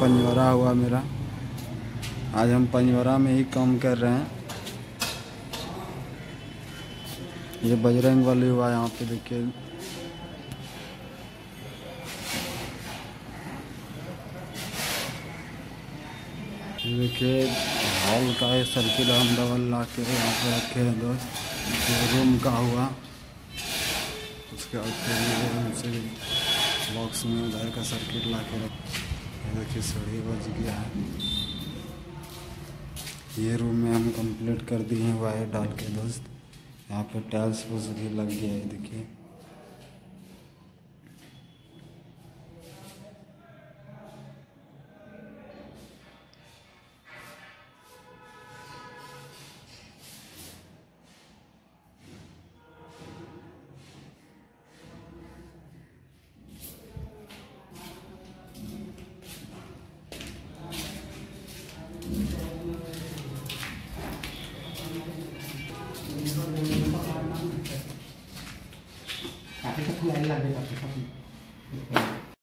पंजवरा हुआ मेरा। आज हम पंजवरा में ही काम कर रहे हैं। ये बजरंग वाली हुआ यहाँ पे, देखिए। देखिए, हॉल का ये सर्किल हम डबल ला के यहाँ पे रखे हैं दोस्त। रूम का हुआ। उसके बाद फिर हमसे बॉक्स में उधर का सर्किट ला के रख देखिए सीढ़ी बज गया है। ये रूम में हम कंप्लीट कर दिए हैं वायर डाल के, दोस्त। यहाँ पे टाइल्स वो भी लग गया है, देखिए। 国内選べたってさっき言った